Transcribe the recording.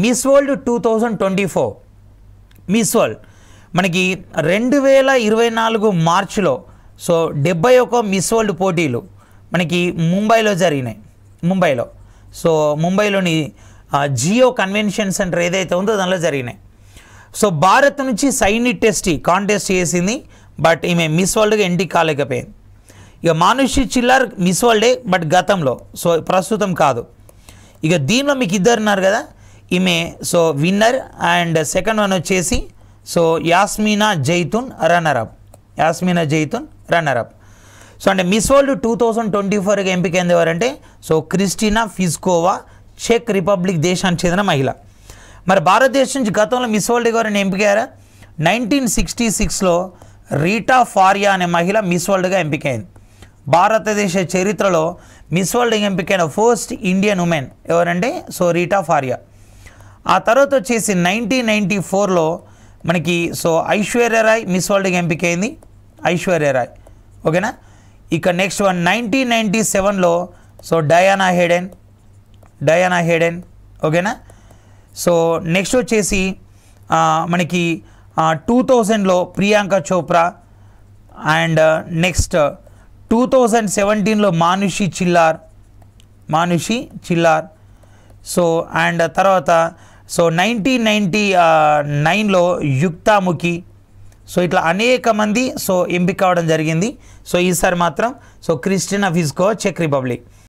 Miss world two thousand twenty four. Miss world. మనకి రెండు వేల ఇరవై నాలుగు మార్చిలో సో డెబ్బై ఒక మిస్ వరల్డ్ పోటీలు మనకి ముంబైలో జరిగినాయి. ముంబైలో. సో ముంబైలోని జియో కన్వెన్షన్ సెంటర్ ఏదైతే ఉందో దానిలో జరిగినాయి. సో భారత్ నుంచి సైని టెస్టీ కాంటెస్ట్ చేసింది బట్ ఈమె మిస్ వరల్డ్గా ఎంటిక్ కాలేకపోయింది. ఇక మానుషి చిల్లర్ మిస్ వరల్డే బట్ గతంలో. సో ప్రస్తుతం కాదు. ఇక దీనిలో మీకు ఇద్దరున్నారు కదా ఈమె so winner and second one వచ్చేసి so Yasmina Zaitoun runner up Yasmina Zaitoun runner up so అంటే miss world two thousand twenty ఫోర్కి ఎంపికైంది ఎవరంటే సో క్రిస్టినా ఫిస్కోవా చెక్ రిపబ్లిక్ దేశానికి చెందిన మహిళ. మరి భారతదేశం నుంచి గతంలో మిస్ వరల్డ్ ఎవరైనా ఎంపికయ్యారా నైన్టీన్ సిక్స్టీ సిక్స్లో రీటా ఫారియా అనే మహిళ మిస్ వరల్డ్గా ఎంపికైంది భారతదేశ చరిత్రలో మిస్ వరల్డ్ ఎంపికైన ఫస్ట్ ఇండియన్ ఉమెన్ ఎవరంటే సో రీటా ఫారియా. ఆ తర్వాత వచ్చేసి నైన్టీన్ నైంటీ ఫోర్లో మనకి సో ఐశ్వర్యరాయ్ మిస్ వరల్డ్కి ఎంపికైంది ఐశ్వర్యరాయ్ ఓకేనా? ఇక నెక్స్ట్ వన్ నైన్టీన్ నైంటీ సెవెన్లో సో డయానా హెడెన్. డయానా హెడెన్. ఓకేనా? సో నెక్స్ట్ వచ్చేసి మనకి టూ థౌజండ్లో Priyanka Chopra and next two thousand సెవెంటీన్లో మానుషి చిల్లార్. మానుషి చిల్లార్. సో అండ్ తర్వాత సో నైన్టీన్ నైంటీ నైన్లో యుక్తాముఖి. సో ఇట్లా అనేక మంది సో ఎంపిక అవడం జరిగింది. సో ఈసారి మాత్రం సో క్రిస్టియన్ ఆఫ్ ఇస్కో చెక్ రిపబ్లిక్.